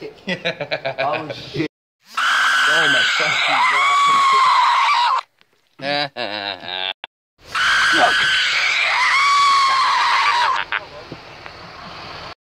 shit. oh shit. Oh my fucking god.